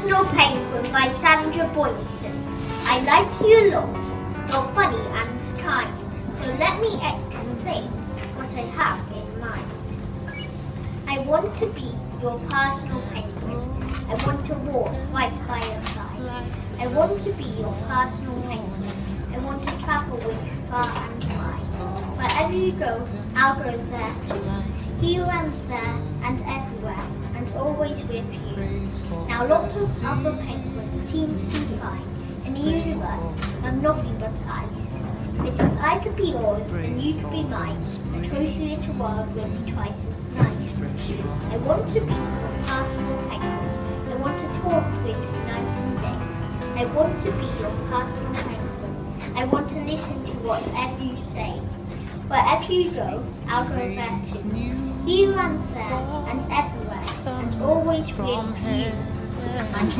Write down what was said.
Personal Penguin by Sandra Boynton. I like you a lot. You're funny and kind. So let me explain what I have in mind. I want to be your personal penguin. I want to walk right by your side. I want to be your personal penguin. I want to travel with you far and wide. Wherever you go, I'll go there too. Here and there and everywhere, and always with you. Now lots of other penguins seem to be fine. In the universe, I'm nothing but ice. But if I could be yours and you could be mine, a cozy little world would be twice as nice. I want to be your personal penguin. I want to talk with you night and day. I want to be your personal penguin. I want to listen to whatever you say. Wherever you go, I'll go there too. Here and there and always you.